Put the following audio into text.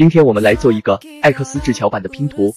今天我们来做一个艾克斯智巧版的拼图。